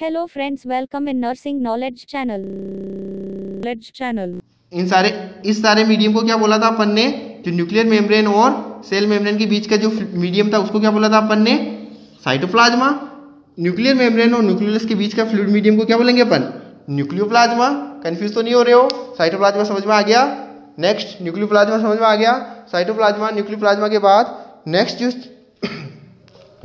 Hello friends, welcome in Nursing Knowledge Channel. Knowledge Channel. इन सारे इस सारे मीडियम को क्या बोला था अपन ने? जो न्यूक्लियर मेम्ब्रेन और सेल मेम्ब्रेन के बीच का जो मीडियम था उसको क्या बोला था अपन ने? साइटोप्लाज्मा न्यूक्लियर मेम्ब्रेन और न्यूक्लियस के बीच का फ्लूड मीडियम को क्या बोलेंगे अपन? न्यूक्लियोप्लाज्मा कंफ्यूज तो नहीं हो रहे हो? साइटोप्लाज्मा समझ में आ गया? नेक्स्ट न्यूक्लियोप्लाज्मा समझ में आ गया? साइटोप्लाज्मा न्यूक्लियोप्लाज्मा के बाद नेक्स्ट जो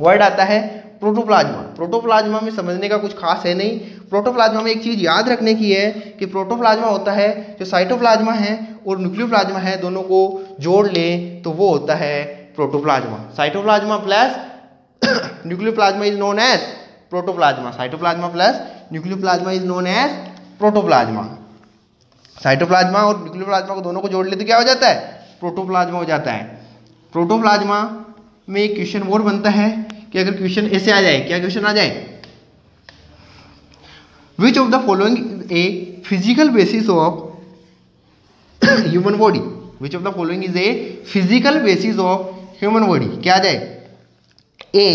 वर्ड आता है प्रोटोप्लाज्मा। प्रोटोप्लाज्मा में समझने का कुछ खास है नहीं। प्रोटोप्लाज्मा में एक चीज़ याद रखने की है कि प्रोटोप्लाज्मा होता है, जो साइटोप्लाज्मा है और न्यूक्लियोप्लाज्मा है, दोनों को जोड़ लें तो वो होता है protoplasma. Cytoplasma plus nucleoplasma is known as protoplasma. Cytoplasma plus nucleoplasma is known as protoplasma. Cytoplasma और न्यूक्लियोप्लाज्मा को दोनों को जोड़ ले तो क्या हो जाता है? प्रोटोप्लाज्मा हो जाता है। प्रोटोप्लाज्मा में एक क्वेश्चन और बनता है। कि अगर क्वेश्चन ऐसे आ जाए, क्या क्वेश्चन आ जाए? Which of the following a physical basis of human body which of the following is a physical basis of human body क्या आ जाए? A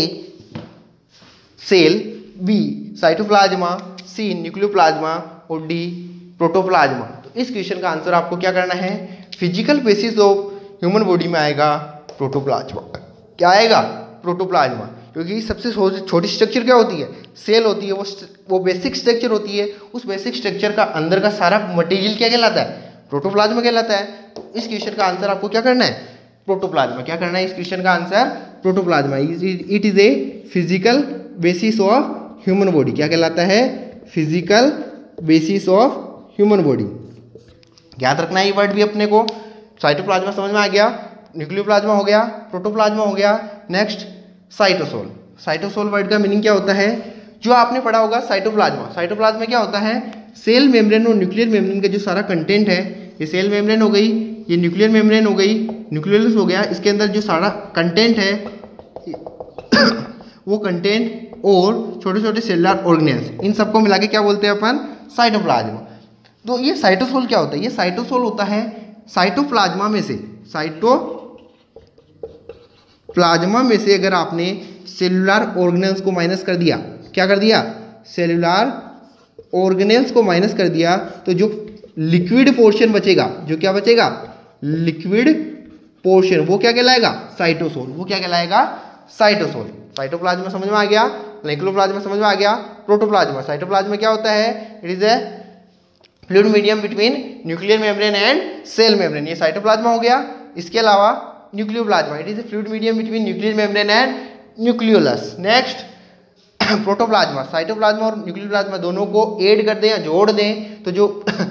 cell B cytoplasma C nucleoplasma और डी प्रोटोप्लाज्मा तो इस क्वेश्चन का आंसर आपको क्या करना है? Physical basis of human body में आएगा प्रोटोप्लाज्मा क्या आएगा? प्रोटोप्लाज्मा क्योंकि सबसे छोटी स्ट्रक्चर क्या होती है? सेल होती है, वो वो बेसिक स्ट्रक्चर होती है। उस बेसिक स्ट्रक्चर का अंदर का सारा मटेरियल क्या कहलाता है? प्रोटोप्लाज्मा कहलाता है। तो इस क्वेश्चन का आंसर आपको क्या करना है? प्रोटोप्लाज्मा क्या करना है इस क्वेश्चन का answer protoplasma it is a physical basis of human body क्या कहलाता है? Physical basis of human body याद रखना है ये वर्ड भी अपने को। साइटोप्लाज्मा समझ में आ गया। न्यूक्लियोप्लाज्मा हो गया। प्रोटोप्लाज्मा हो गया। Next cytosol. साइटोसोल वर्ड का मीनिंग क्या होता है? जो आपने पढ़ा होगा, साइटोप्लाज्मा। साइटोप्लाज्मा क्या होता है? सेल मेम्ब्रेन और न्यूक्लियर मेम्ब्रेन का जो सारा कंटेंट है, ये सेल मेम्ब्रेन हो गई, ये न्यूक्लियर मेम्ब्रेन हो गई न्यूक्लियस हो गया, इसके अंदर जो सारा कंटेंट है, वो कंटेंट और छोटे छोटे सेलुलर ऑर्गेनेल्स इन सबको मिला के क्या बोलते हैं अपन? साइटोप्लाज्मा। तो ये साइटोसोल क्या होता है? ये साइटोसोल होता है साइटोप्लाज्मा में से, साइटो प्लाज्मा में से अगर आपने सेलुलर ऑर्गेनल्स को माइनस कर दिया, क्या कर दिया? सेलुलर ऑर्गेनल्स को माइनस कर दिया तो जो लिक्विड पोर्शन बचेगा, जो क्या बचेगा? लिक्विड पोर्शन, वो क्या कहलाएगा? साइटोसोल। वो क्या कहलाएगा? साइटोसोल। साइटोप्लाज्मा समझ में आ गया? नाइक्लोप्लाज्मा समझ में आ गया? प्रोटोप्लाज्मा। साइटोप्लाज्मा क्या होता है? It is a fluid medium between nuclear membrane and cell membrane ये साइटोप्लाज्मा हो गया। इसके अलावा nucleoplasma it is a fluid medium between nuclear membrane and nucleolus next protoplasma cytoplasma और न्यूक्लियोप्लाज्मा दोनों को ऐड कर दें या जोड़ दें। तो जो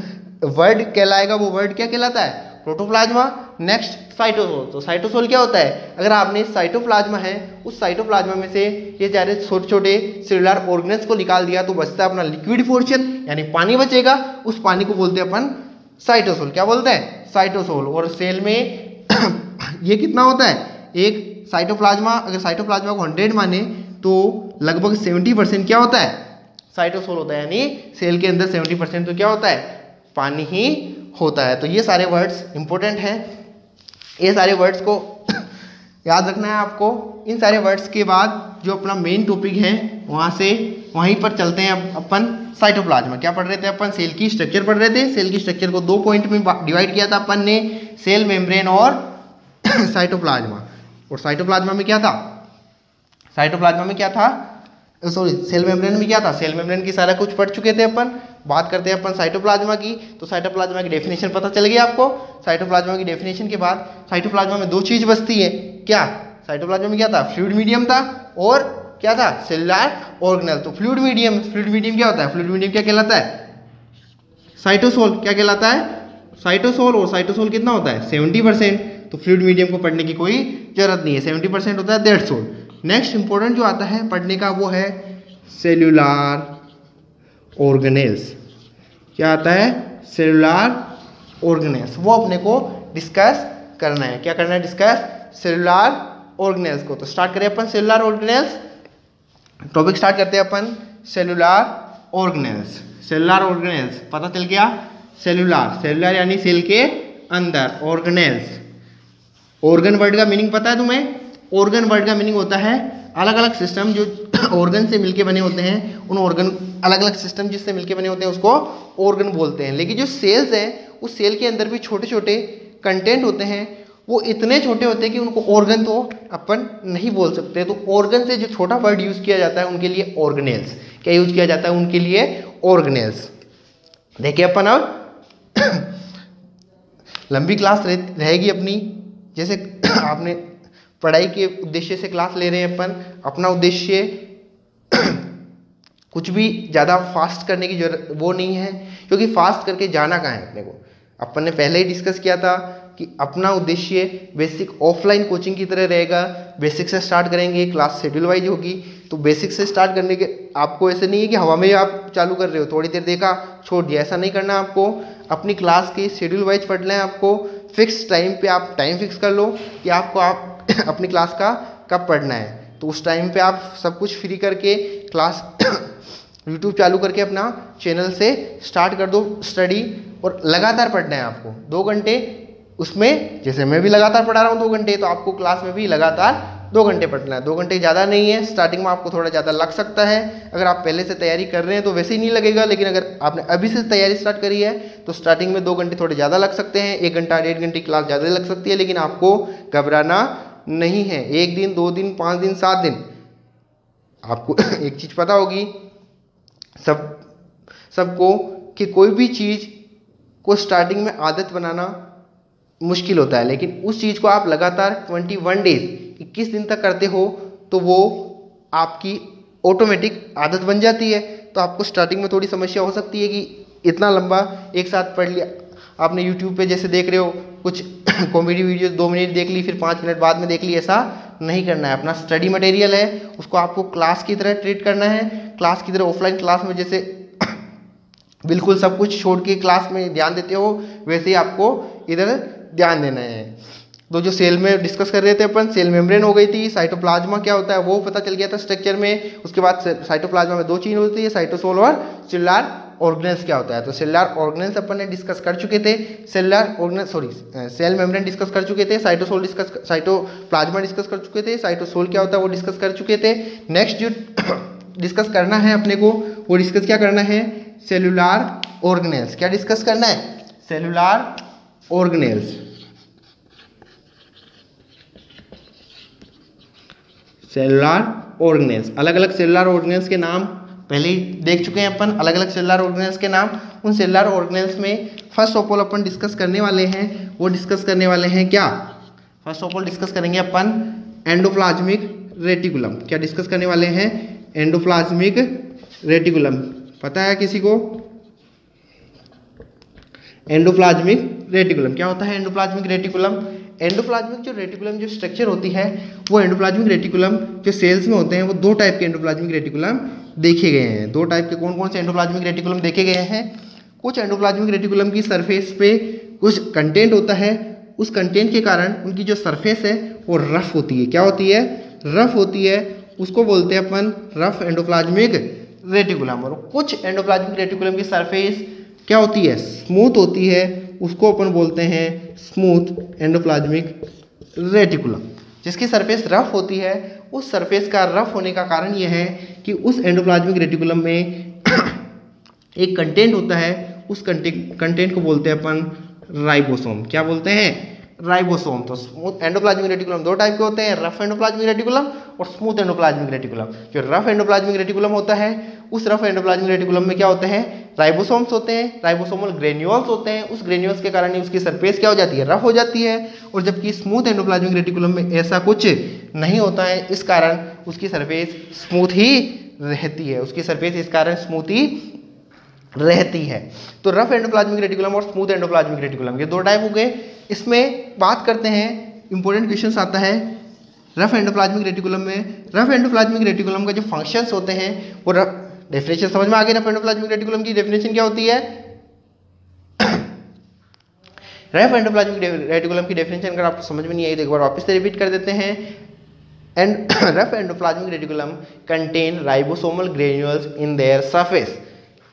वर्ड कहलाएगा वो वर्ड क्या कहलाता है? प्रोटोप्लाज्मा नेक्स्ट साइटोसोल तो साइटोसोल क्या होता है? अगर आपने साइटोप्लाज्मा है, उस साइटोप्लाज्मा में से ये सारे छोटे छोटे सेलुलर ऑर्गेन्स को निकाल दिया तो बचता है अपना लिक्विड पोर्शन यानी पानी बचेगा। उस पानी को बोलते हैं अपन साइटोसोल क्या बोलते हैं? साइटोसोल और सेल में ये कितना होता है? एक साइटोप्लाज्मा अगर साइटोप्लाज्मा को हंड्रेड माने तो लगभग सेवेंटी परसेंट क्या होता है? साइटोसोल होता है, यानी सेल के अंदर सेवेंटी परसेंट तो क्या होता है? पानी ही होता है। तो ये सारे वर्ड्स इंपॉर्टेंट हैं। ये सारे वर्ड्स को याद रखना है आपको। इन सारे वर्ड्स के बाद जो अपना मेन टॉपिक है, वहाँ से, वहीं पर चलते हैं अब अपन साइटोप्लाज्मा क्या पढ़ रहे थे अपन? सेल की स्ट्रक्चर पढ़ रहे थे। सेल की स्ट्रक्चर को दो पॉइंट में डिवाइड किया था अपन ने। सेल मेम्ब्रेन और साइटोप्लाज्मा। और साइटोप्लाज्मा में क्या था? साइटोप्लाज्मा में क्या था? सॉरी सेल मेम्ब्रेन में क्या था? सेल मेम्ब्रेन की सारा कुछ पढ़ चुके थे अपन, बात करते हैं अपन साइटोप्लाज्मा की। तो साइटोप्लाज्मा की डेफिनेशन पता चल गया आपको? साइटोप्लाज्मा की डेफिनेशन के बाद साइटोप्लाज्मा में दो चीज़ बचती है। क्या? साइटोप्लाज्मा में क्या था? फ्लूड मीडियम था और क्या था? सेलुलर ऑर्गेनल तो फ्लूइड मीडियम फ्लूइड मीडियम क्या होता है? फ्लूइड मीडियम क्या कहलाता है? साइटोसोल क्या कहलाता है? साइटोसोल और साइटोसोल कितना होता है? सेवेंटी परसेंट तो फ्लूइड मीडियम को पढ़ने की कोई ज़रूरत नहीं है। सेवेंटी परसेंट होता है डेढ़ सोल नेक्स्ट इंपॉर्टेंट जो आता है पढ़ने का वो है सेल्यूलार ऑर्गेनेल्स क्या आता है? सेलुलर ऑर्गेनेल्स वो अपने को डिस्कस करना है। क्या करना है? डिस्कस सेलुलर ऑर्गेनेल्स को। तो स्टार्ट करें अपन सेलुलर ऑर्गेनेल्स टॉपिक स्टार्ट करते हैं अपन सेलुलर ऑर्गेनेल्स सेलुलर ऑर्गेनेल्स पता चल गया? सेलुलर सेलुलर यानी सेल के अंदर। ऑर्गेनेल्स ऑर्गन वर्ड का मीनिंग पता है तुम्हें? ऑर्गन वर्ड का मीनिंग होता है अलग अलग सिस्टम जो ऑर्गन से मिलके बने होते हैं, उन ऑर्गन अलग अलग सिस्टम जिससे मिलके बने होते हैं, उसको ऑर्गन बोलते हैं। लेकिन जो सेल्स हैं, उस सेल के अंदर भी छोटे छोटे कंटेंट होते हैं। वो इतने छोटे होते हैं कि उनको ऑर्गन तो अपन नहीं बोल सकते। तो ऑर्गन से जो छोटा वर्ड यूज़ किया जाता है, उनके लिए ऑर्गेनेल्स क्या यूज़ किया जाता है? उनके लिए ऑर्गेनेल्स देखिए अपन अब लंबी क्लास रहेगी अपनी। जैसे आपने पढ़ाई के उद्देश्य से क्लास ले रहे हैं अपन, अपना उद्देश्य कुछ भी ज़्यादा फास्ट करने की ज़रूरत वो नहीं है, क्योंकि फास्ट करके जाना कहाँ है अपने को? अपन ने पहले ही डिस्कस किया था कि अपना उद्देश्य बेसिक ऑफलाइन कोचिंग की तरह रहेगा बेसिक से स्टार्ट करेंगे क्लास शेड्यूल वाइज होगी तो बेसिक से स्टार्ट करने के, आपको ऐसे नहीं है कि हवा में आप चालू कर रहे हो, थोड़ी देर देखा, छोड़ दिया, ऐसा नहीं करना आपको। अपनी क्लास की शेड्यूल वाइज पढ़ना है आपको फिक्स टाइम पे आप टाइम फिक्स कर लो कि आपको आप अपनी क्लास का कब पढ़ना है। तो उस टाइम पे आप सब कुछ फ्री करके क्लास यूट्यूब चालू करके अपना चैनल से स्टार्ट कर दो स्टडी और लगातार पढ़ना है आपको। दो घंटे उसमें, जैसे मैं भी लगातार पढ़ा रहा हूँ दो घंटे तो आपको क्लास में भी लगातार दो घंटे पढ़ना है। दो घंटे ज़्यादा नहीं है स्टार्टिंग में आपको थोड़ा ज़्यादा लग सकता है। अगर आप पहले से तैयारी कर रहे हैं तो वैसे ही नहीं लगेगा, लेकिन अगर आपने अभी से तैयारी स्टार्ट करी है तो स्टार्टिंग में दो घंटे थोड़े ज़्यादा लग सकते हैं। एक घंटा, डेढ़ घंटे क्लास ज़्यादा लग सकती है, लेकिन आपको घबराना नहीं है। एक दिन, दो दिन, पाँच दिन, सात दिन। आपको एक चीज़ पता होगी, सब, सबको कि कोई भी चीज़ को स्टार्टिंग में आदत बनाना मुश्किल होता है, लेकिन उस चीज़ को आप लगातार ट्वेंटी वन डेज़ इक्कीस दिन तक करते हो तो वो आपकी ऑटोमेटिक आदत बन जाती है। तो आपको स्टार्टिंग में थोड़ी समस्या हो सकती है कि इतना लंबा एक साथ पढ़ लिया। आपने यूट्यूब पे जैसे देख रहे हो, कुछ कॉमेडी वीडियो दो मिनट देख ली, फिर पाँच मिनट बाद में देख ली, ऐसा नहीं करना है। अपना स्टडी मटेरियल है, उसको आपको क्लास की तरह ट्रीट करना है। क्लास की तरह ऑफलाइन क्लास में जैसे बिल्कुल सब कुछ छोड़ के क्लास में ध्यान देते हो, वैसे ही आपको इधर ध्यान देना है। तो जो सेल में डिस्कस कर रहे थे अपन, सेल मेम्ब्रेन हो गई थी साइटोप्लाज्मा क्या होता है वो पता चल गया था स्ट्रक्चर में। उसके बाद साइटोप्लाज्मा में दो चीज़ होती है साइटोसोल और चिल्लार ऑर्गेनेल्स क्या होता है। तो सेलुलर ऑर्गेनेल्स अपन ने डिस्कस कर चुके थे। Cellular organelle sorry cell membrane discuss कर चुके थे साइटोसोल डिस्कस साइटोप्लाज्मा डिस्कस कर चुके थे साइटोसोल क्या होता है वो डिस्कस कर चुके थे। नेक्स्ट जो डिस्कस करना है अपने को, वो डिस्कस क्या करना है? सेलुलर ऑर्गेनेल्स क्या डिस्कस करना है? Cellular organelles cellular organelles. अलग अलग सेलुलर ऑर्गेनेल्स के नाम पहले देख चुके हैं अपन। अलग अलग सेलुलर ऑर्गेनेल्स के नाम। उन सेलुलर ऑर्गेनेल्स में फ़र्स्ट ऑफ़ ऑल अपन डिस्कस करने वाले हैं। वो डिस्कस करने वाले हैं क्या? फ़र्स्ट ऑफ़ ऑल डिस्कस करेंगे अपन एंडोप्लाज्मिक रेटिकुलम। क्या डिस्कस करने वाले हैं? Endoplasmic reticulum. पता है किसी को? Endoplasmic reticulum. क्या होता है एंडोप्लाज्मिक रेटिकुलम? एंडोप्लाज्मिक जो रेटिकुलम जो स्ट्रक्चर होती है, वो एंडोप्लाज्मिक रेटिकुलम जो सेल्स में होते हैं, वो दो टाइप के एंडोप्लाज्मिक रेटिकुलम देखे गए हैं। दो टाइप के कौन कौन से एंडोप्लाज्मिक रेटिकुलम देखे गए हैं? कुछ एंडोप्लाज्मिक रेटिकुलम की सरफेस पे कुछ कंटेंट होता है, उस कंटेंट के कारण उनकी जो सरफेस है, वो रफ होती है। क्या होती है? रफ होती है, उसको बोलते हैं अपन रफ एंडोप्लाज्मिक रेटिकुलम और कुछ एंडोप्लाज्मिक रेटिकुलम की सरफेस क्या होती है? स्मूथ होती है उसको अपन बोलते हैं स्मूथ एंडोप्लाज्मिक रेटिकुलम जिसकी सरफेस रफ होती है। उस सरफेस का रफ होने का कारण यह है कि उस एंडोप्लाज्मिक रेटिकुलम में एक कंटेंट होता है, उस कंटेंट को बोलते हैं अपन राइबोसोम क्या बोलते हैं? राइबोसोम तो स्मूथ एंडोप्लाज्मिक रेटिकुलम दो टाइप के होते हैं रफ एंडोप्लाज्मिक रेटिकुलम और स्मूथ एंडोप्लाज्मिक रेटिकुलम जो रफ एंडोप्लाज्मिक रेटिकुलम होता है उस रफ एंडोप्लाज्मिक रेटिकुलम में क्या होते हैं? राइबोसोम्स होते हैं राइबोसोमल ग्रेन्यूल्स होते हैं। उस ग्रेन्यूल्स के कारण ही उसकी सरफेस क्या हो जाती है? रफ हो जाती है। और जबकि स्मूथ एंडोप्लाज्मिक रेटिकुलम में ऐसा कुछ नहीं होता है, इस कारण उसकी सरफेस स्मूथ ही रहती है। उसकी सरफेस इस कारण स्मूथ ही रहती है। तो रफ एंडोप्लाज्मिक रेटिकुलम और स्मूथ एंडोप्लाज्मिक रेटिकुलम ये दो टाइप हो गए। इसमें बात करते हैं इंपॉर्टेंट क्वेश्चन आता है रफ एंडोप्लाज्मिक रेटिकुलम में। रफ एंडोप्लाज्मिक रेटिकुलम का जो फ़ंक्शंस होते हैं, वो रफ डेफिनेशन समझ में आ गई ना एंडोप्लाज्मिक रेटिकुलम की डेफिनेशन क्या होती है? रेफ एंडोप्लाज्मिक रेटिकुलम की डेफिनेशन अगर आपको समझ में नहीं आई तो एक बार वापस से रिपीट कर देते हैं। And rough endoplasmic reticulum contain ribosomal granules in their surface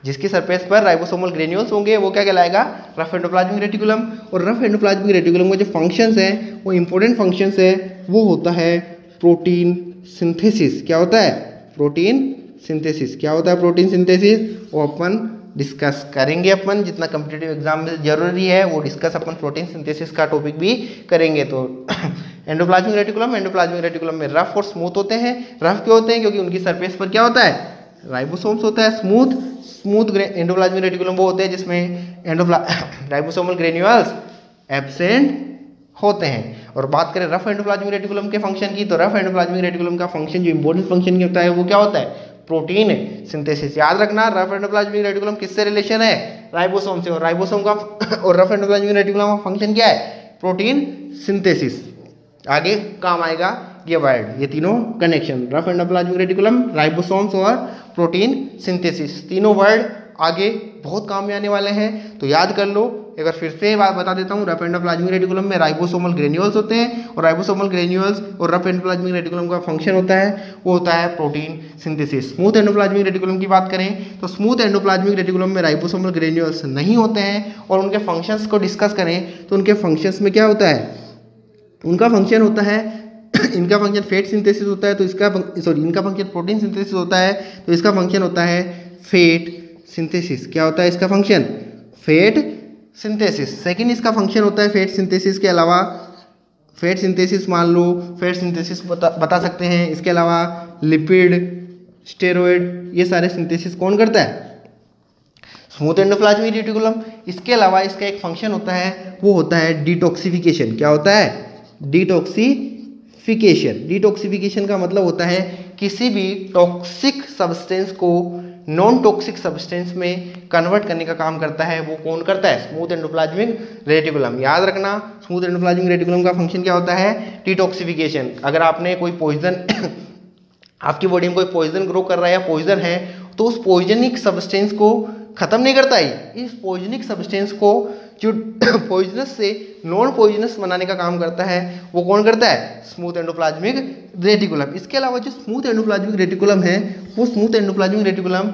जिसकी सरफेस पर राइबोसोमल ग्रेन्यूल्स होंगे, वो क्या कहलाएगा? रफ एंडोप्लाज्मिक रेटिकुलम और रफ एंडोप्लाज्मिक रेटिकुलम के जो फ़ंक्शंस हैं, वो इंपॉर्टेंट फ़ंक्शंस है, वो होता है प्रोटीन सिंथेसिस क्या होता है? प्रोटीन सिंथेसिस क्या होता है प्रोटीन सिंथेसिस वो अपन डिस्कस करेंगे अपन, जितना कम्पिटेटिव एग्ज़ाम में ज़रूरी है, वो डिस्कस अपन प्रोटीन सिंथेसिस का टॉपिक भी करेंगे। तो एंडोप्लाज्मिक रेटिकुलम एंडोप्लाज्मिक रेटिकुलम में रफ और स्मूथ होते हैं। रफ क्यों होते हैं? क्योंकि उनकी सरफेस पर क्या होता है? राइबोसोम्स होता है स्मूथ स्मूथ एंडोप्लाज्मिक रेटिकुलम वो होते हैं जिसमें एंडोप्ला राइबोसोमल ग्रेन्यूल्स एब्सेंट होते हैं। और बात करें रफ एंडोप्लाज्मिक रेटिकुलम के फ़ंक्शन की तो रफ एंडोप्लाज्मिक रेटिकुलम का फ़ंक्शन जो इंपॉर्टेंट फ़ंक्शन होता है, वो क्या होता है? Protein synthesis. याद रखना, रफ एंडोप्लाज्मिक रेटिकुलम किससे रिलेशन है? राइबोसोम से। और राइबोसोम का और रफ एंडोप्लाज्मिक रेटिकुलम का फ़ंक्शन क्या है? Protein synthesis. आगे काम आएगा ये वर्ड ये तीनों connection rough endoplasmic reticulum ribosomes और प्रोटीन सिंथेसिस। तीनों वर्ड आगे बहुत काम में आने वाले हैं। तो याद कर लो एक बार फिर से बात बता देता हूँ रफ एंडोप्लाज्मिक रेडिकुलम में राइबोसोमल ग्रेन्यूल्स होते हैं और राइबोसोमल ग्रेन्यूल्स और रफ एंडोप्लाज्मिक रेडिकुलम का फ़ंक्शन होता है, वो होता है protein synthesis smooth endoplasmic reticulum की बात करें तो स्मूथ एंडोप्लाज्मिक रेडिकुलम में राइबोसोमल ग्रेन्यूल्स नहीं होते हैं और उनके फ़ंक्शंस को डिस्कस करें तो उनके फ़ंक्शंस में क्या होता है? उनका फ़ंक्शन होता है, इनका फ़ंक्शन फेट सिंथेसिस होता है तो इसका सॉरी इनका फ़ंक्शन प्रोटीन सिंथेसिस होता है तो इसका फ़ंक्शन होता है फेट सिंथेसिस क्या होता है इसका फ़ंक्शन फेट सिंथेसिस सेकंड इसका फ़ंक्शन होता है फेट सिंथेसिस के अलावा फेट सिंथेसिस मान लो फेट सिंथेसिस बता बता सकते हैं। इसके अलावा लिपिड स्टेरॉयड ये सारे सिंथेसिस कौन करता है? स्मूथ एंडोप्लाज्मिक रेटिकुलम इसके अलावा इसका एक फ़ंक्शन होता है, वो होता है डिटॉक्सिफिकेशन क्या होता है? डिटॉक्सिफिकेशन डिटॉक्सिफिकेशन का मतलब होता है किसी भी टॉक्सिक सब्सटेंस को नॉन टॉक्सिक सब्सटेंस में कन्वर्ट करने का काम करता है, वो कौन करता है? स्मूथ एंडोप्लाज्मिक रेटिकुलम याद रखना स्मूथ एंडोप्लाज्मिक रेटिकुलम का फ़ंक्शन क्या होता है? डिटॉक्सिफिकेशन अगर आपने कोई पॉइजन आपकी बॉडी में कोई पॉइजन ग्रो कर रहा है या पॉइजन है तो उस पॉइजनिक सब्सटेंस को खत्म नहीं करता ही। इस पॉइजनिक सब्सटेंस को जो पॉइजनस से नॉन पॉइजनस बनाने का काम करता है, वो कौन करता है? स्मूथ एंडोप्लाज्मिक रेटिकुलम इसके अलावा जो स्मूथ एंडोप्लाज्मिक रेटिकुलम है, वो स्मूथ एंडोप्लाज्मिक रेटिकुलम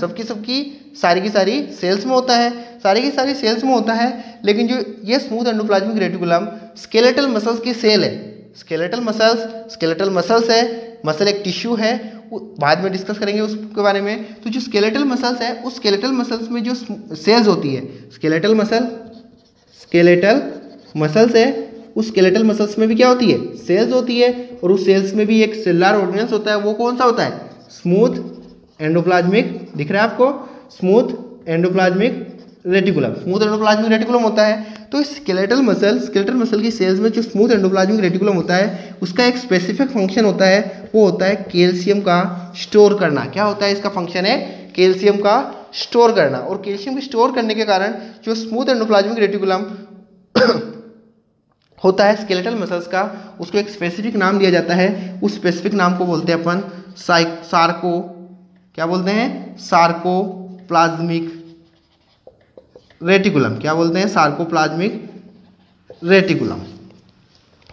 सबकी सबकी सारी की सारी सेल्स में होता है, सारी की सारी सेल्स में होता है, लेकिन जो ये smooth endoplasmic reticulum skeletal muscles की सेल है। स्केलेटल मसल्स स्केलेटल मसल्स है मसल एक टिश्यू है बाद में डिस्कस करेंगे उसके बारे में। तो जो स्केलेटल मसल्स है, उस स्केलेटल मसल्स में जो सेल्स होती है स्केलेटल मसल स्केलेटल मसल्स है, उस स्केलेटल मसल्स में भी क्या होती है? सेल्स होती है और उस सेल्स में भी एक सेलुलर ऑर्गेनल्स होता है। वो कौन सा होता है? स्मूथ एंडोप्लाज्मिक दिख रहा है आपको? Smooth endoplasmic reticulum smooth endoplasmic reticulum होता है। तो स्केलेटल मसल स्केलेटल मसल की सेल्स में जो स्मूथ एंडोप्लाज्मिक रेटिकुलम होता है, उसका एक स्पेसिफिक फ़ंक्शन होता है, वो होता है कैल्शियम का स्टोर करना। क्या होता है इसका फ़ंक्शन है? कैल्शियम का स्टोर करना। और कैल्शियम को स्टोर करने के कारण जो स्मूथ एंडोप्लाज्मिक रेटिकुलम होता है स्केलेटल मसल्स का, उसको एक स्पेसिफिक नाम दिया जाता है। उस स्पेसिफिक नाम को बोलते हैं अपन साइक सार्को क्या बोलते हैं? सार्को प्लाज्मिक रेटिकुलम क्या बोलते हैं? सार्कोप्लाज्मिक रेटिकुलम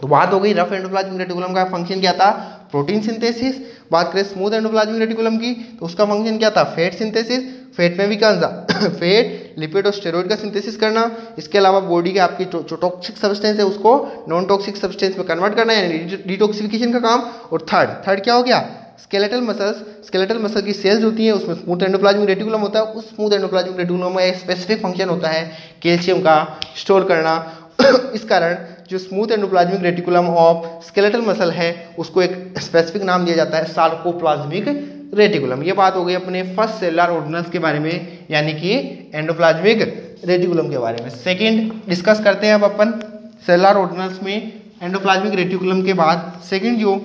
तो बात हो गई रफ एंडोप्लाज्मिक रेटिकुलम का फ़ंक्शन क्या था? प्रोटीन सिंथेसिस बात करें स्मूथ एंडोप्लाज्मिक रेटिकुलम की तो उसका फ़ंक्शन क्या था? फेट सिंथेसिस फेट में भी कौन सा? फेट लिपिड और स्टेरॉइड का सिंथेसिस करना. इसके अलावा बॉडी के आपकी जो टॉक्सिक सब्सटेंस है, उसको नॉन टॉक्सिक सब्सटेंस में कन्वर्ट करना, यानी डिटॉक्सिफिकेशन का काम. और थर्ड थर्ड क्या हो गया? स्केलेटल मसल्स स्केलेटल मसल की सेल्स होती हैं, उसमें स्मूथ एंडोप्लाज्मिक रेटिकुलम होता है, उस स्मूथ एंडोप्लाज्मिक रेटिकुलम में एक स्पेसिफिक फ़ंक्शन होता है कैल्शियम का स्टोर करना। इस कारण जो smooth endoplasmic reticulum of skeletal muscle है, उसको एक स्पेसिफिक नाम दिया जाता है सार्कोप्लाज्मिक रेटिकुलम ये बात हो गई अपने फ़र्स्ट सेलुलर ऑर्गेनल्स के बारे में, यानी कि एंडोप्लाज्मिक रेटिकुलम के बारे में। सेकंड डिस्कस करते हैं अब अपन सेलुलर ऑर्गेनल्स में एंडोप्लाज्मिक रेटिकुलम के बाद। सेकंड जो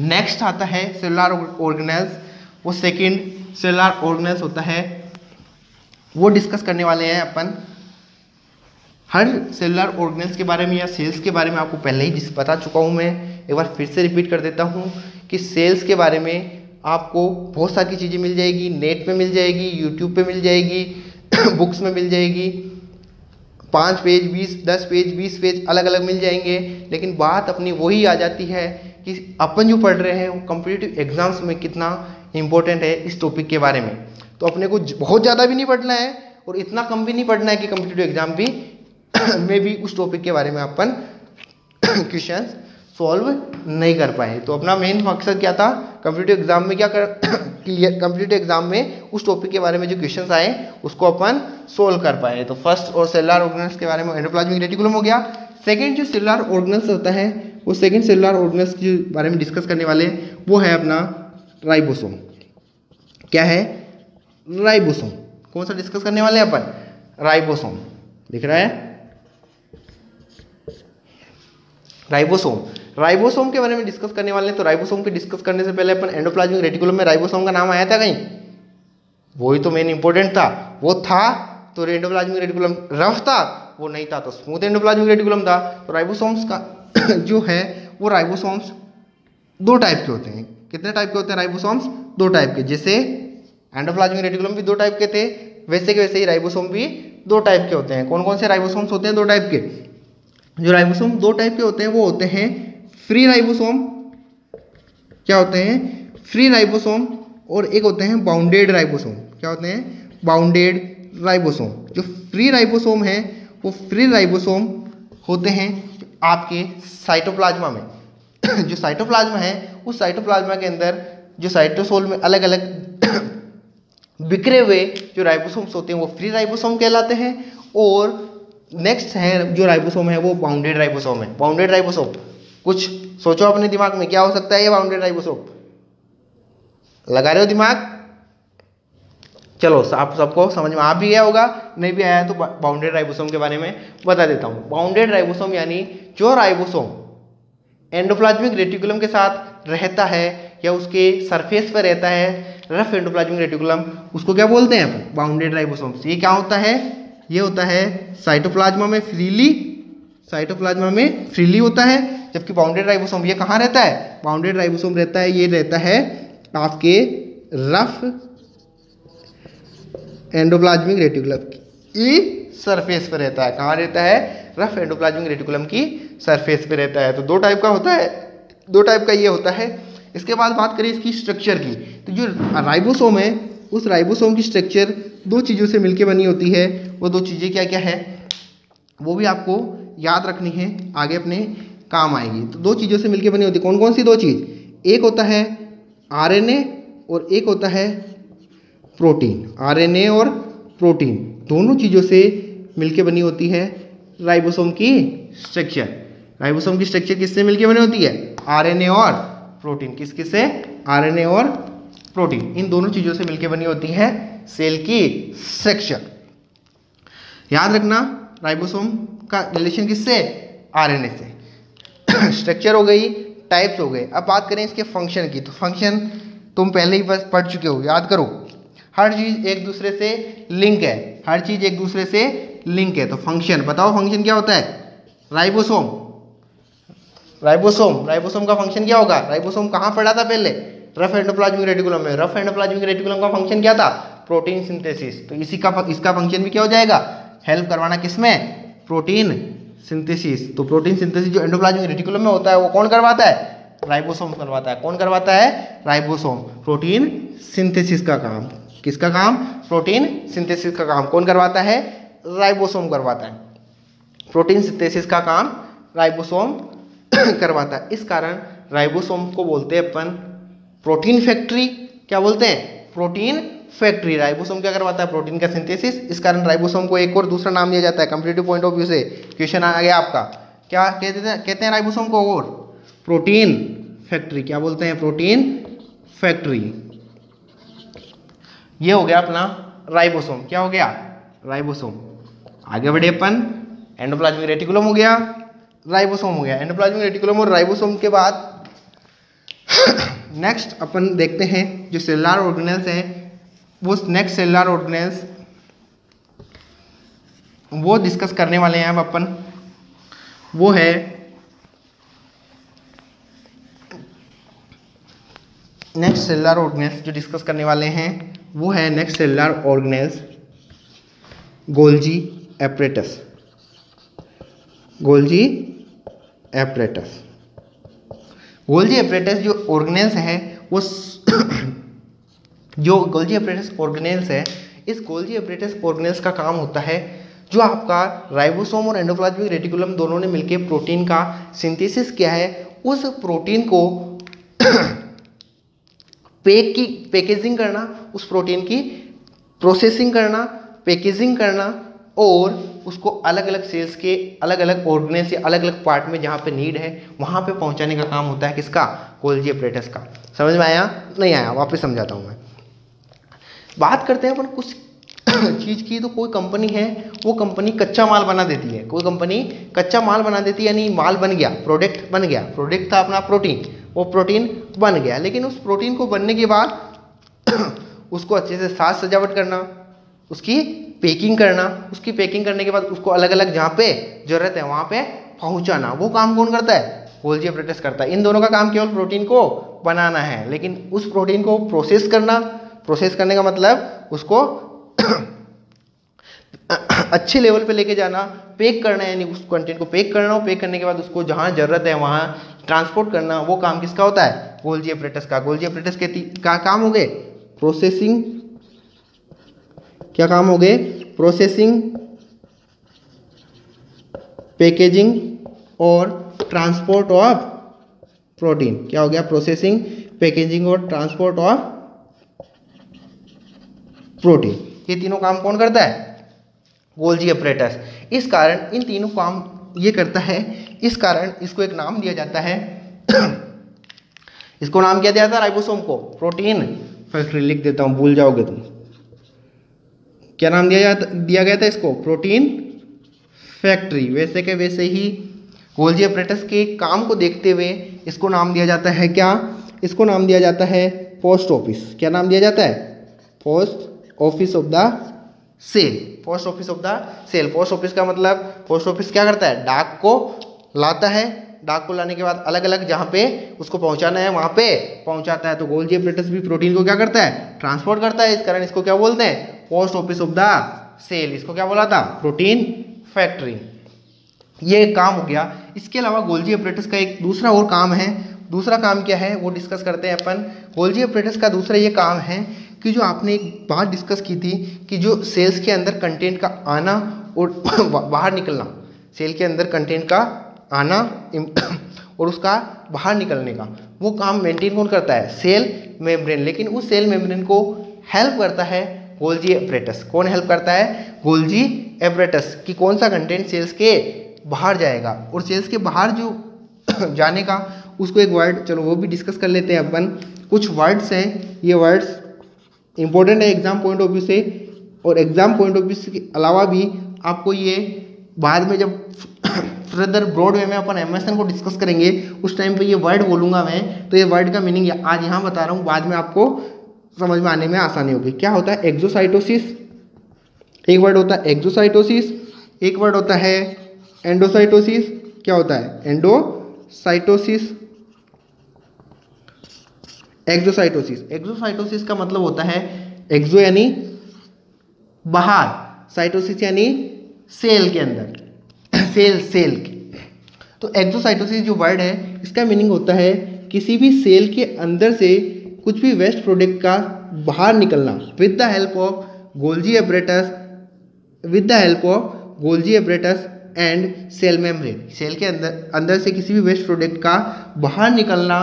नेक्स्ट आता है सेलुलर ऑर्गेनल्स वो सेकंड सेलुलर ऑर्गेनल्स होता है। वो डिस्कस करने वाले हैं अपन। हर सेलुलर ऑर्गेनल्स के बारे में या सेल्स के बारे में आपको पहले ही बता चुका हूँ मैं, एक बार फिर से रिपीट कर देता हूँ कि सेल्स के बारे में आपको बहुत सारी चीज़ें मिल जाएगी। नेट पे मिल जाएगी यूट्यूब पे मिल जाएगी बुक्स में मिल जाएगी। पाँच पेज बीस, दस पेज बीस पेज अलग अलग मिल जाएँगे। लेकिन बात अपनी वही आ जाती है कि अपन जो पढ़ रहे हैं, वो कम्पिटिटिव एग्ज़ाम्स में कितना इंपॉर्टेंट है इस टॉपिक के बारे में। तो अपने को बहुत ज़्यादा भी नहीं पढ़ना है और इतना कम भी नहीं पढ़ना है कि कम्पिटिटिव एग्ज़ाम भी, में भी उस टॉपिक के बारे में अपन क्वेश्चन सॉल्व नहीं कर पाए। तो अपना मेन मकसद क्या था? कंप्यूटर एग्ज़ाम में क्या कर क्लियर कंप्यूटर एग्ज़ाम में उस टॉपिक के बारे में जो क्वेश्चन आए, उसको अपन सोल्व कर पाए। तो फ़र्स्ट और सेलुलर ऑर्गेनल्स के बारे में एंडोप्लाज्मिक रेटिकुलम हो गया। सेकेंड जो सेलुलर ऑर्गेनल्स होता है वो सेकंड सेलुलर ऑर्गेनल्स के बारे में डिस्कस करने वाले वो है अपना राइबोसोम क्या है? राइबोसोम कौन सा डिस्कस करने वाले हैं अपन? राइबोसोम दिख रहा है? राइबोसोम राइबोसोम के बारे में डिस्कस करने वाले हैं तो राइबोसोम के डिस्कस करने से पहले अपन एंडोप्लाज्मिक रेटिकुलम में राइबोसोम का नाम आया था कहीं? वही तो मेन इंपॉर्टेंट था। वो था तो एंडोप्लाज्मिक रेटिकुलम रफ था, वो नहीं था तो स्मूथ एंडोप्लाज्मिक रेटिकुलम था। तो राइबोसोम्स का जो है, वो राइबोसोम्स दो टाइप के होते हैं। कितने टाइप के होते हैं राइबोसोम्स? दो टाइप के। जैसे एंडोप्लाज्मिक रेटिकुलम भी दो टाइप के थे, वैसे के वैसे ही राइबोसोम भी दो टाइप के होते हैं। कौन कौन से राइबोसोम्स होते हैं? दो टाइप के। जो राइबोसोम दो टाइप के होते हैं, वो होते हैं फ्री राइबोसोम, क्या होते हैं? फ्री राइबोसोम और एक होते हैं बाउंडेड राइबोसोम। क्या होते हैं? Bounded ribosome. जो फ्री राइबोसोम है, वो फ्री राइबोसोम होते हैं। आपके साइटोप्लाज्मा में। जो साइटोप्लाज्मा है, उस साइटोप्लाज्मा के अंदर जो साइटोसोल में अलग अलग बिखरे हुए जो राइबोसोम्स होते हैं, वो फ्री राइबोसोम कहलाते हैं और नेक्स्ट है, जो राइबोसोम है, वो बाउंडेड राइबोसोम है। बाउंडेड राइबोसोम कुछ सोचो अपने दिमाग में, क्या हो सकता है ये बाउंडेड राइबोसोम लगा रहे हो दिमाग? चलो, आप सबको समझ में आ भी गया होगा, नहीं भी आया तो बाउंडेड राइबोसोम के बारे में बता देता हूँ। बाउंडेड राइबोसोम यानी जो राइबोसोम एंडोप्लाज्मिक रेटिकुलम के साथ रहता है या उसके सरफेस पर रहता है रफ एंडोप्लाज्मिक रेटिकुलम उसको क्या बोलते हैं बाउंडेड राइबोसोम्स ये क्या होता है? ये होता है साइटोप्लाज्मा में फ्रीली साइटोप्लाज्मा में फ्रीली होता है, जबकि बाउंडेड राइबोसोम ये कहाँ रहता है? बाउंडेड राइबोसोम रहता है, ये रहता है आपके रफ एंडोप्लाज्मिक रेटिकुलम की। सरफेस पर रहता है। कहाँ रहता है? रफ एंडोप्लाज्मिक रेटिकुलम की सरफेस पर रहता है। तो दो टाइप का होता है, दो टाइप का ये होता है। इसके बाद बात करें इसकी स्ट्रक्चर की। तो जो राइबोसोम है, उस राइबोसोम की स्ट्रक्चर दो चीज़ों से मिलकर बनी होती है। वो दो चीज़ें क्या क्या है? वो भी आपको याद रखनी है। आगे अपने काम आएगी। तो दो चीज़ों से मिलकर बनी होती है। कौन कौन सी दो चीज़? एक होता है आरएनए और एक होता है प्रोटीन, आरएनए और प्रोटीन, दोनों चीज़ों से मिलकर बनी होती है राइबोसोम की स्ट्रक्चर। राइबोसोम की स्ट्रक्चर किससे मिलकर बनी होती है? आरएनए और प्रोटीन। किस किस से आरएनए और प्रोटीन। इन दोनों चीज़ों से मिलकर बनी होती है सेल की स्ट्रक्चर। याद रखना, राइबोसोम का रिलेशन किससे? आरएनए से। स्ट्रक्चर हो गई, टाइप्स हो गए। अब बात करें इसके फ़ंक्शन की। तो फ़ंक्शन तुम पहले ही बस पढ़ चुके हो, याद करो। हर चीज़ एक दूसरे से लिंक है। हर चीज़ एक दूसरे से लिंक है। तो फ़ंक्शन बताओ फ़ंक्शन क्या होता है? राइबोसोम राइबोसोम राइबोसोम का फ़ंक्शन क्या होगा? राइबोसोम कहाँ पढ़ा था पहले? रफ एंडोप्लाज्मिक रेटिकुलम में। रफ एंडोप्लाज्मिक रेटिकुलम का फ़ंक्शन क्या था? प्रोटीन सिंथेसिस तो इसी का इसका फ़ंक्शन भी क्या हो जाएगा? हेल्प करवाना किसमें प्रोटीन सिंथेसिस तो प्रोटीन सिंथेसिस जो एंडोप्लाज्मिक रेटिकुलम में होता है, वो कौन करवाता है? राइबोसोम करवाता है। कौन करवाता है? राइबोसोम प्रोटीन सिंथेसिस का काम। किसका काम? प्रोटीन सिंथेसिस का काम। कौन करवाता है? राइबोसोम करवाता है। प्रोटीन सिंथेसिस का काम राइबोसोम करवाता है। इस कारण राइबोसोम को बोलते हैं अपन प्रोटीन फैक्ट्री। क्या बोलते हैं? Protein factory. राइबोसोम क्या करवाता है? प्रोटीन का सिंथेसिस। इस कारण राइबोसोम को एक और दूसरा नाम दिया जाता है। कंपेटिव पॉइंट ऑफ़ व्यू से क्वेश्चन आ गया आपका। क्या कहते हैं? कहते हैं राइबोसोम को और। Protein factory. क्या बोलते हैं? Protein factory. ये हो गया अपना राइबोसोम। क्या हो गया? राइबोसोम। आगे बढ़े अपन। एंडोप्लाज्मिक रेटिकुलम हो गया। राइबोसोम हो गया। एंडोप्लाज्मिक रेटिकुलम और राइबोसोम के बाद नेक्स्ट अपन देखते हैं जो सेलुलर ऑर्गेनेल्स हैं, वो नेक्स्ट सेलुलर ऑर्गेनेल्स वो डिस्कस करने वाले हैं अब अपन। वो है नेक्स्ट सेलुलर ऑर्गेनेल्स जो डिस्कस करने वाले हैं। वो है next cellular organelles Golgi apparatus Golgi apparatus Golgi apparatus जो ऑर्गेनेल्स है, वो जो गोल्जी एपरेटस ऑर्गेनेल्स है, इस गोल्जी एपरेटस ऑर्गेनेल्स का काम होता है जो आपका राइबोसोम और एंडोप्लाज्मिक रेटिकुलम दोनों ने मिलकर प्रोटीन का सिंथेसिस किया है। उस प्रोटीन को पेक की पैकेजिंग करना, उस प्रोटीन की प्रोसेसिंग करना पैकेजिंग करना, और उसको अलग अलग सेल्स के अलग अलग ऑर्गेनेल या अलग अलग पार्ट में जहाँ पे नीड है, वहाँ पे पहुँचाने का काम होता है किसका? कोल्जी अपरेटस का। समझ में आया? नहीं आया, वापस समझाता हूँ मैं। बात करते हैं अपन कुछ चीज़ की तो कोई कंपनी है, वो कंपनी कच्चा माल बना देती है। कोई कंपनी कच्चा माल बना देती है, यानी माल बन गया प्रोडक्ट बन गया। प्रोडक्ट था अपना प्रोटीन वो प्रोटीन बन गया। लेकिन उस प्रोटीन को बनने के बाद उसको अच्छे से साज सजावट करना, उसकी पैकिंग करना, उसकी पैकिंग करने के बाद उसको अलग अलग जहाँ पे ज़रूरत है वहाँ पे पहुँचाना। वो काम कौन करता है? गोल्जी ऑपरेटर्स करता है। इन दोनों का काम केवल प्रोटीन को बनाना है, लेकिन उस प्रोटीन को प्रोसेस करना प्रोसेस करने का मतलब उसको अच्छे लेवल पे लेके जाना, पैक करना, यानी उस कंटेंट को पैक करना और पैक करने के बाद उसको जहाँ ज़रूरत है वहाँ ट्रांसपोर्ट करना, वो काम किसका होता है? गोल्जी ऑपरेटर्स का। गोल्जी ऑपरेटर्स के का काम हो गए? प्रोसेसिंग क्या काम हो गए? प्रोसेसिंग पैकेजिंग और ट्रांसपोर्ट ऑफ़ प्रोटीन क्या हो गया? प्रोसेसिंग पैकेजिंग और ट्रांसपोर्ट ऑफ़ प्रोटीन ये तीनों काम कौन करता है? गोल्जी ऑपरेटर्स इस कारण इन तीनों काम ये करता है, इस कारण इसको एक नाम दिया जाता है। इसको नाम क्या दिया जाता है? राइबोसोम को। प्रोटीन। फैक्ट्री लिख देता हूँ, भूल जाओगे तुम। क्या नाम दिया जाता, दिया गया था इसको? Protein factory. वैसे के वैसे ही गोल्जी ऑपरेटर्स के काम को देखते हुए इसको नाम दिया जाता है क्या? इसको नाम दिया जाता है पोस्ट ऑफ़िस क्या नाम दिया जाता है? Post office of the cell post office of the cell post office का मतलब पोस्ट ऑफ़िस क्या करता है? डाक को लाता है। डाक को लाने के बाद अलग अलग जहाँ पे उसको पहुँचाना है, वहाँ पे पहुँचाता है। तो गोल्जी ऑपरेटर्स भी प्रोटीन को क्या करता है? ट्रांसपोर्ट करता है। इस कारण इसको क्या बोलते हैं? Post office of the cell इसको क्या बोला था? प्रोटीन फैक्ट्री ये काम हो गया। इसके अलावा गोल्जी ऑपरेटर्स का एक दूसरा और काम है। दूसरा काम क्या है? वो डिस्कस करते हैं अपन। गोल्जी ऑपरेटर्स का दूसरा ये काम है कि जो आपने एक बात डिस्कस की थी कि जो सेल्स के अंदर कंटेंट का आना और बाहर निकलना। सेल के अंदर कंटेंट का आना और उसका बाहर निकलने का। वो काम मेंटेन कौन करता है? सेल मेम्ब्रेन लेकिन उस सेल मेम्ब्रेन को हेल्प करता है गोल्जी एपरेटस कौन हेल्प करता है? गोल्जी एपरेटस कि कौन सा कंटेंट सेल्स के बाहर जाएगा। और सेल्स के बाहर जो जाने का, उसको एक वर्ड चलो वो भी डिस्कस कर लेते हैं अपन। कुछ वर्ड्स हैं। ये वर्ड्स इंपॉर्टेंट है एग्ज़ाम पॉइंट ऑफ़ व्यू से और एग्ज़ाम पॉइंट ऑफ़ व्यू के अलावा भी आपको ये बाद में जब फर्दर ब्रॉड वे में अपन एम को डिस्कस करेंगे, उस टाइम पे ये वर्ड बोलूँगा मैं तो ये वर्ड का मीनिंग आज यहाँ बता रहा हूँ, बाद में आपको समझ में आने में आसानी होगी। क्या होता है? एक्जोसाइटोसिस एक वर्ड होता है एक्जोसाइटोसिस एक वर्ड होता है एंडोसाइटोसिस क्या होता है? एंडोसाइटोसिस एक्जोसाइटोसिस एक्जोसाइटोसिस का मतलब होता है एक्जो यानी बाहर। साइटोसिस यानी सेल के अंदर। सेल सेल के। तो एक्जोसाइटोसिस जो वर्ड है इसका मीनिंग होता है किसी भी सेल के अंदर से कुछ भी वेस्ट प्रोडक्ट का बाहर निकलना। With the help of Golgi apparatus with the help of Golgi apparatus and cell membrane cell के अंदर अंदर से किसी भी वेस्ट प्रोडक्ट का बाहर निकलना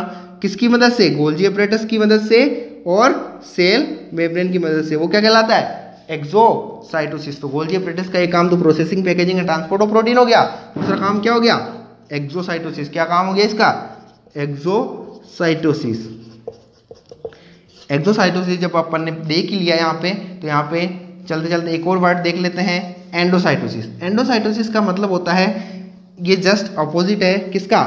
किसकी मदद से? गोल्जी एपरेटस की मदद से और सेल मेम्ब्रेन की मदद से। वो क्या कहलाता है? एक्जोसाइटोसिस तो गोल्जी एपरेटस का एक काम तो processing packaging and transport of protein हो गया। दूसरा काम क्या हो गया? एक्जोसाइटोसिस क्या काम हो गया इसका? एक्जोसाइटोसिस एक्जोसाइटोसिस जब अपन ने देख ही लिया यहाँ पे तो यहाँ पे चलते चलते एक और वर्ड देख लेते हैं एंडोसाइटोसिस एंडोसाइटोसिस का मतलब होता है, ये जस्ट अपोजिट है किसका?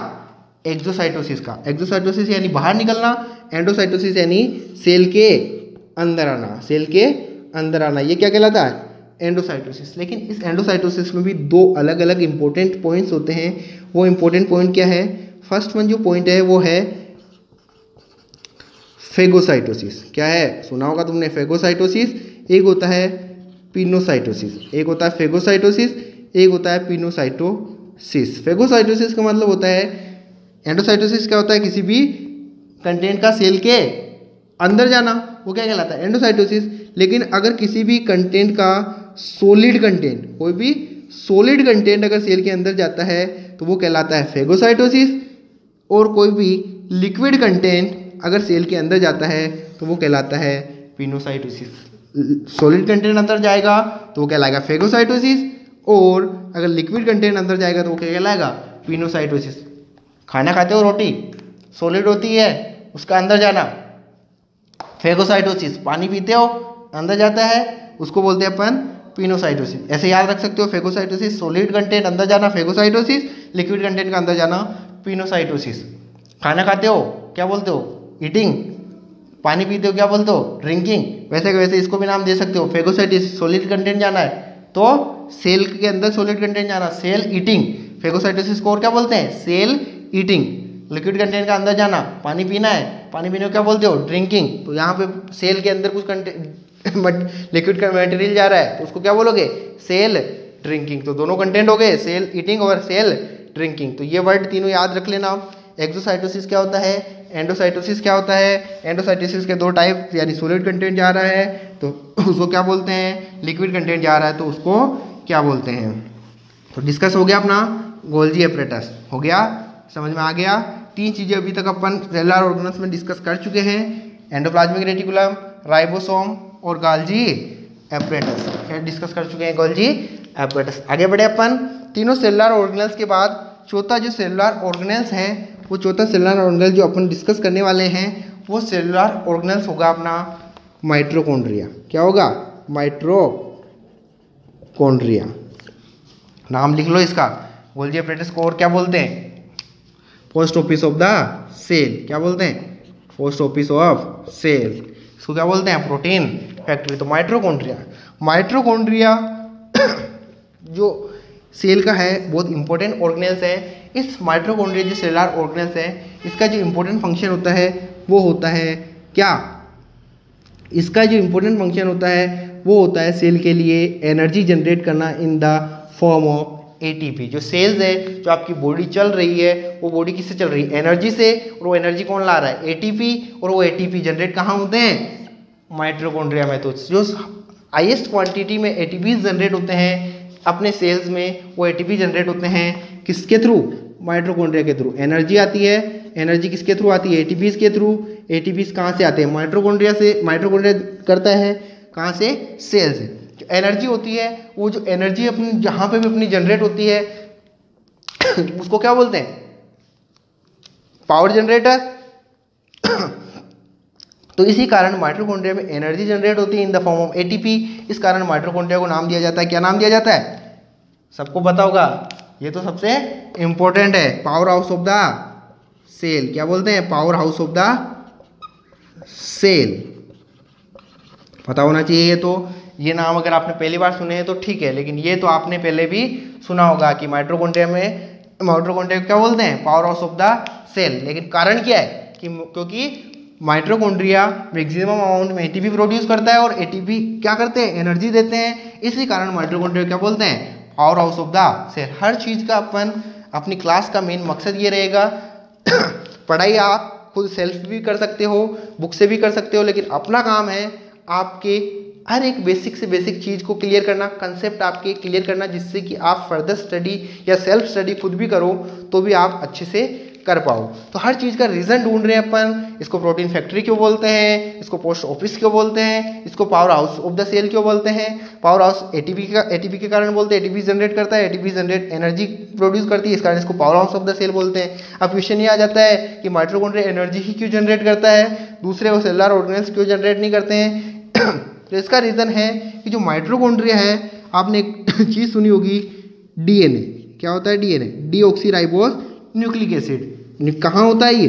एक्जोसाइटोसिस का। एक्जोसाइटोसिस यानी बाहर निकलना एंडोसाइटोसिस यानी सेल के अंदर आना सेल के अंदर आना। ये क्या कहलाता है? एंडोसाइटोसिस लेकिन इस एंडोसाइटोसिस में भी दो अलग अलग इंपॉर्टेंट पॉइंट्स होते हैं। वो इंपॉर्टेंट पॉइंट क्या है? फ़र्स्ट वन जो पॉइंट है, वो है फेगोसाइटोसिस क्या है? सुना होगा तुमने फेगोसाइटोसिस एक होता है पिनोसाइटोसिस एक होता है फेगोसाइटोसिस एक होता है पिनोसाइटोसिस फेगोसाइटोसिस का मतलब होता है एंडोसाइटोसिस क्या होता है किसी भी कंटेंट का सेल के अंदर जाना, वो क्या कहलाता है? एंडोसाइटोसिस लेकिन अगर किसी भी कंटेंट का सोलिड कंटेंट कोई भी सोलिड कंटेंट अगर सेल के अंदर जाता है तो वो कहलाता है फेगोसाइटोसिस और कोई भी लिक्विड कंटेंट अगर सेल के अंदर जाता है तो वो कहलाता है पिनोसाइटोसिस सॉलिड कंटेंट अंदर जाएगा तो वो कहलाएगा फेगोसाइटोसिस और अगर लिक्विड कंटेंट अंदर जाएगा तो वो क्या कहलाएगा? पिनोसाइटोसिस खाना खाते हो रोटी? सॉलिड होती है, उसका अंदर जाना। फेगोसाइटोसिस पानी पीते हो, अंदर जाता है, उसको बोलते हैं अपन पिनोसाइटोसिस ऐसे याद रख सकते हो फेगोसाइटोसिस सॉलिड कंटेंट अंदर जाना फेगोसाइटोसिस लिक्विड कंटेंट का अंदर जाना पिनोसाइटोसिस खाना खाते हो, क्या बोलते हो? ईटिंग पानी पीते हो, क्या बोलते हो? ड्रिंकिंग वैसे वैसे इसको भी नाम दे सकते हो फेगोसाइटिस सॉलिड कंटेंट जाना है। तो सेल के अंदर सॉलिड कंटेंट जाना सेल ईटिंग फेगोसाइटोसिस को और क्या बोलते हैं? सेल ईटिंग लिक्विड कंटेंट का अंदर जाना, पानी पीना है। पानी पीने को क्या बोलते हो? ड्रिंकिंग तो यहाँ पे सेल के अंदर कुछ कंटेंट लिक्विड का मटेरियल जा रहा है तो उसको क्या बोलोगे? सेल ड्रिंकिंग तो दोनों कंटेंट हो गए सेल ईटिंग और सेल ड्रिंकिंग तो ये वर्ड तीनों याद रख लेना आप। क्या होता है? एंडोसाइटोसिस क्या होता है? एंडोसाइटोसिस के दो टाइप यानी सोलिड कंटेंट जा रहा है तो उसको क्या बोलते हैं? लिक्विड कंटेंट जा रहा है तो उसको क्या बोलते हैं? तो डिस्कस हो गया अपना गोल्जी एपरेटस हो गया? समझ में आ गया। तीन चीज़ें अभी तक अपन सेलर ऑर्गेनल्स में डिस्कस कर चुके हैं। एंडोप्लाज्मिक रेटिकुलम राइबोसोम और गालजी एपरेटस डिस्कस कर चुके हैं गोल्जी एपरेटस आगे बढ़े अपन। तीनों सेलुलर ऑर्गेनल्स के बाद चौथा जो सेलुलर ऑर्गेनल्स हैं, वो चौथा सेलुलर ऑर्गेनल जो अपन डिस्कस करने वाले हैं, वो सेलुलर ऑर्गेनल्स होगा अपना माइट्रोकोन्ड्रिया क्या होगा? माइट्रोकॉन्ड्रिया नाम लिख लो इसका। गोल्जी एपरेटस को और क्या बोलते हैं? Post office of the cell क्या बोलते हैं? पोस्ट ऑफ़िस ऑफ़ सेल इसको क्या बोलते हैं? प्रोटीन फैक्ट्री तो माइट्रोकॉन्ड्रिया माइट्रोकॉन्ड्रिया जो सेल का है, बहुत इंपॉर्टेंट ऑर्गेनल्स है. इस माइट्रोकॉन्ड्रिया जो सेलर ऑर्गेनल्स है, इसका जो इंपॉर्टेंट फ़ंक्शन होता है, वो होता है क्या? इसका जो इंपॉर्टेंट फ़ंक्शन होता है, वो होता है सेल के लिए एनर्जी जनरेट करना in the form of ATP जो सेल्स है, जो आपकी बॉडी चल रही है, वो बॉडी किससे चल रही है? एनर्जी से, और वो एनर्जी कौन ला रहा है? एटीपी और वो एटीपी जनरेट कहाँ होते हैं? माइट्रोकोन्ड्रिया में तो जो हाइएस्ट क्वांटिटी में एटीपी जनरेट होते हैं, अपने सेल्स में वो एटीपी जनरेट होते हैं किसके थ्रू माइट्रोकोन्ड्रिया के थ्रू एनर्जी आती है एनर्जी किसके थ्रू आती है? एटीपीज के थ्रू एटीपीज कहाँ से आते हैं? माइट्रोकोन्ड्रिया से माइट्रोकोन्ड्रिया करता है, कहाँ से? सेल से. एनर्जी होती है, वो जो एनर्जी अपनी, जहाँ पे भी अपनी जनरेट होती है, उसको क्या बोलते हैं? Power generator. तो इसी कारण माइट्रोकॉन्ड्रिया में एनर्जी जनरेट होती है in the form of ATP इस कारण माइट्रोकॉन्ड्रिया को नाम दिया जाता है। क्या नाम दिया जाता है? सबको पता होगा। ये तो सबसे इंपॉर्टेंट है। Power house of the cell क्या बोलते हैं? Power house of the cell पता होना चाहिए ये तो। ये नाम अगर आपने पहली बार सुने हैं तो ठीक है, लेकिन ये तो आपने पहले भी सुना होगा कि माइट्रोकॉन्ड्रिया में माइट्रोकॉन्ड्रिया क्या बोलते हैं? Power house of the cell लेकिन कारण क्या है? कि क्योंकि माइट्रोकॉन्ड्रिया मैक्सिमम अमाउंट में एटीपी प्रोड्यूस करता है और एटीपी क्या करते हैं? एनर्जी देते हैं। इसी कारण माइट्रोकोन्ड्रिया क्या बोलते हैं? Power house of the cell हर चीज़ का अपन, अपनी क्लास का मेन मकसद ये रहेगा, पढ़ाई आप खुद सेल्फ भी कर सकते हो बुक से भी कर सकते हो, लेकिन अपना काम है आपके हर एक बेसिक से बेसिक चीज़ को क्लियर करना कंसेप्ट आपके क्लियर करना, जिससे कि आप फर्दर स्टडी या सेल्फ स्टडी खुद भी करो तो भी आप अच्छे से कर पाओ। तो हर चीज़ का रीज़न ढूंढ रहे हैं अपन। इसको प्रोटीन फैक्ट्री क्यों बोलते हैं? इसको पोस्ट ऑफ़िस क्यों बोलते हैं? इसको power house of the cell क्यों बोलते हैं? पावर हाउस एटीपी का एटीपी के कारण बोलते हैं एटीपी जनरेट करता है एटीपी जनरेट एनर्जी प्रोड्यूस करती है, इस कारण इसको power house of the cell बोलते हैं। अब क्वेश्चन ये आ जाता है कि माइट्रोकॉन्ड्रिया एनर्जी ही क्यों जनरेट करता है? दूसरे वो सेलुलर ऑर्गेनल्स क्यों जनरेट नहीं करते हैं? तो इसका रीज़न है कि जो माइट्रोकॉन्ड्रिया है, आपने एक चीज़ सुनी होगी डीएनए क्या होता है DNA deoxy ribose nucleic acid कहाँ होता है ये?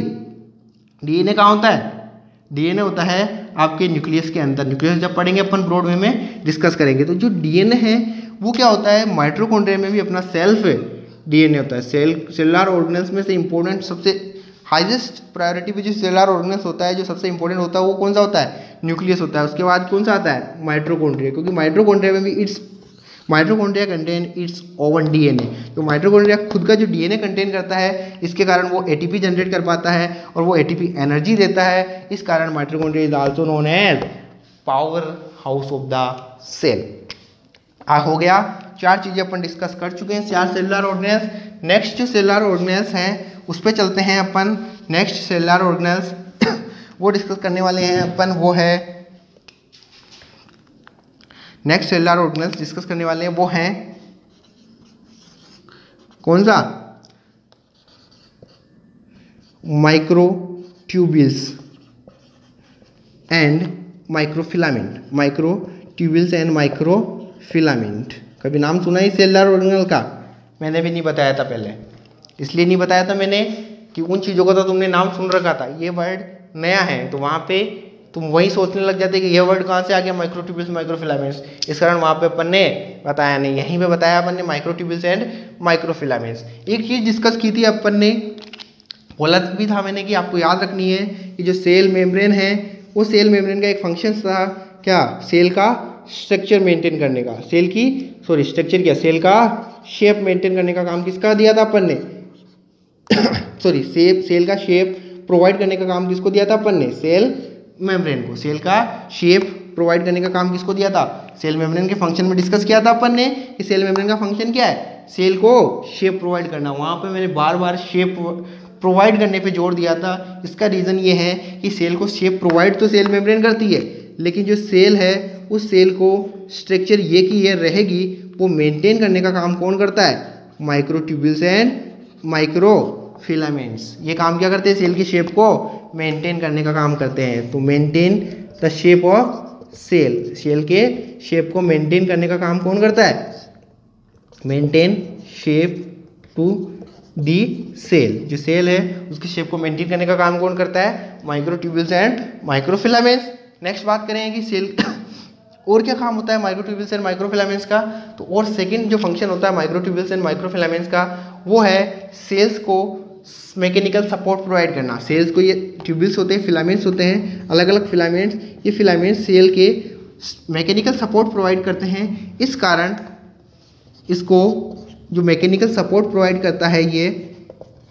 डीएनए कहाँ होता है? डीएनए होता है आपके न्यूक्लियस के अंदर। न्यूक्लियस जब पढ़ेंगे अपन ब्रॉड वे में डिस्कस करेंगे। तो जो डीएनए है, वो क्या होता है? माइट्रोकॉन्ड्रिया में भी अपना सेल्फ डीएनए होता है। सेल सेलुलर ऑर्गेनल्स में से इंपॉर्टेंट सबसे हाईएस्ट प्रायोरिटी पे जो सेलुलर ऑर्गेनल्स होता है, जो सबसे इंपॉर्टेंट होता है, वो कौन सा होता है? न्यूक्लियस होता है, उसके बाद कौन सा आता है? माइट्रोकॉन्ड्रिया, क्योंकि माइट्रोकॉन्ड्रिया में भी its, mitochondria contain its own DNA. तो माइट्रोकॉन्ड्रिया खुद का जो डीएनए कंटेन करता है, इसके कारण वो एटीपी जनरेट कर पाता है और वो एटीपी एनर्जी देता है। इस कारण mitochondria is also known as power house of the cell आ, हो गया। चार चीज़ें अपन डिस्कस कर चुके हैं, चार सेलुलर ऑर्गेनल्स नेक्स्ट जो सेलुलर ऑर्गेनल्स हैं, उस पर चलते हैं अपन। नेक्स्ट सेलुलर ऑर्गेनल्स वो डिस्कस करने वाले हैं अपन, वो है नेक्स्ट सेलुलर ऑर्गेनल्स डिस्कस करने वाले हैं, वो हैं कौन सा? Microtubules and microfilament microtubules and microfilament कभी नाम सुना ही सेलुलर ऑर्गेनल का? मैंने भी नहीं बताया था पहले। इसलिए नहीं बताया था मैंने कि उन चीज़ों का तो तुमने नाम सुन रखा था। ये वर्ड नया है तो वहाँ पे तुम वही सोचने लग जाते कि ये वर्ड कहाँ से आ गया? माइक्रोट्यूबिल्स माइक्रोफिलामेंट्स इस कारण वहाँ पे अपन ने बताया नहीं, यहीं पे बताया अपन ने माइक्रोट्यूबिल्स एंड माइक्रोफिलामेंट्स एक चीज़ डिस्कस की थी अपन ने, बोला भी था मैंने कि आपको याद रखनी है कि जो सेल मेम्ब्रेन है, वो सेल मेम्ब्रेन का एक फ़ंक्शन था, क्या? सेल का स्ट्रक्चर मेंटेन करने का। सेल की सॉरी स्ट्रक्चर क्या? सेल का शेप मेंटेन करने का काम किसका दिया था अपन ने? सॉरी सेप सेल का शेप प्रोवाइड करने का काम किसको दिया था? अपन ने। सेल मेम्ब्रेन को। सेल का शेप प्रोवाइड करने का काम किसको दिया था? सेल मेम्ब्रेन के फ़ंक्शन में डिस्कस किया था अपन ने कि सेल मेम्ब्रेन का फ़ंक्शन क्या है। सेल को शेप प्रोवाइड करना। वहाँ पे मैंने बार बार शेप प्रोवाइड करने पे ज़ोर दिया था। इसका रीज़न ये है कि सेल को शेप प्रोवाइड तो सेल मेम्ब्रेन करती है, लेकिन जो सेल है, उस सेल को स्ट्रक्चर ये की ये रहेगी, वो मेंटेन करने का काम कौन करता है? माइक्रोट्यूब्यूल्स एंड माइक्रो फिलामेंट्स ये काम क्या करते हैं? सेल की शेप को मेंटेन करने का काम करते हैं। तो maintain the shape of cell cell के शेप को मेंटेन करने का काम कौन करता है? Maintain shape to the cell जो सेल है, उसकी शेप को मेंटेन करने का काम कौन करता है? माइक्रोट्यूब्यूल्स एंड माइक्रोफिलामेंट्स नेक्स्ट बात करेंगे कि सेल और क्या काम होता है माइक्रोट्यूब्यूल्स एंड माइक्रोफिलामेंट्स का? तो और सेकंड जो फ़ंक्शन होता है माइक्रोट्यूब्यूल्स एंड माइक्रोफिलामेंट्स का, वो है सेल्स को मैकेनिकल सपोर्ट प्रोवाइड करना। सेल्स को ये ट्यूबल्स होते हैं फिलामेंट्स होते हैं अलग अलग फिलामेंट्स ये फिलामेंट्स सेल के मैकेनिकल सपोर्ट प्रोवाइड करते हैं। इस कारण इसको जो मैकेनिकल सपोर्ट प्रोवाइड करता है ये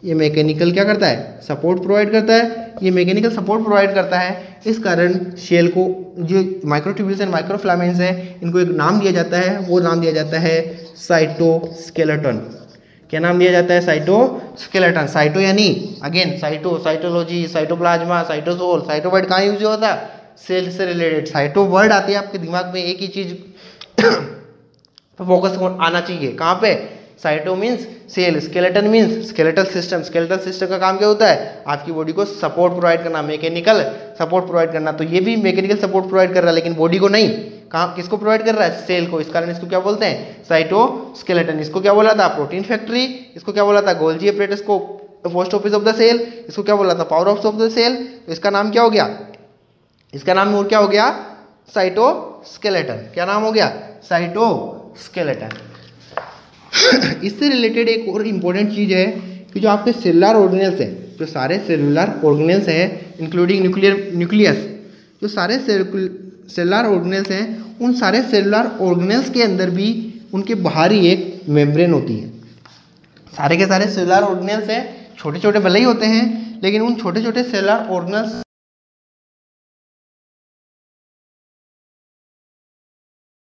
ये मैकेनिकल क्या करता है? सपोर्ट प्रोवाइड करता है। ये मैकेनिकल सपोर्ट प्रोवाइड करता है। इस कारण शेल को जो माइक्रोट्यूब्यूल्स एंड माइक्रोफ्लामेंट्स हैं, इनको एक नाम दिया जाता है, वो नाम दिया जाता है साइटोस्केलेटन क्या नाम दिया जाता है? Cytoskeleton. साइटो यानी again cyto, cytology, cytoplasm, cytosol, cyto word कहाँ यूज़ होता है? सेल से रिलेटेड साइटो वर्ड आती है आपके दिमाग में, एक ही चीज़ पर फोकस आना चाहिए। कहाँ पे? Cyto means cell skeleton means skeletal system skeletal system का काम क्या होता है? आपकी बॉडी को सपोर्ट प्रोवाइड करना। मैकेनिकल सपोर्ट प्रोवाइड करना। तो ये भी मैकेनिकल सपोर्ट प्रोवाइड कर रहा है, लेकिन बॉडी को नहीं। कहाँ, किसको प्रोवाइड कर रहा है? सेल को। इस कारण इसको क्या बोलते हैं? साइटो स्केलेटन इसको क्या बोला था? प्रोटीन फैक्ट्री इसको क्या बोला था? गोल्जी अपरेटस को। Post office of the cell इसको क्या बोला था? Power of of the cell तो इसका नाम क्या हो गया? इसका नाम और क्या हो गया? साइटो स्केलेटन क्या नाम हो गया? साइटो स्केलेटन इससे रिलेटेड एक और इम्पोर्टेंट चीज़ है कि जो आपके सेलुलर ऑर्गेनल्स हैं, जो सारे सेलुलर ऑर्गेनल्स हैं इंक्लूडिंग न्यूक्लियर न्यूक्लियस जो सारे सेलुलर ऑर्गेनल्स हैं, उन सारे सेलुलर ऑर्गेनल्स के अंदर भी उनके बाहर ही एक मेम्ब्रेन होती है। सारे के सारे सेलुलर ऑर्गेनल्स हैं छोटे छोटे भले ही होते हैं, लेकिन उन छोटे छोटे सेलुलर ऑर्गेनल्स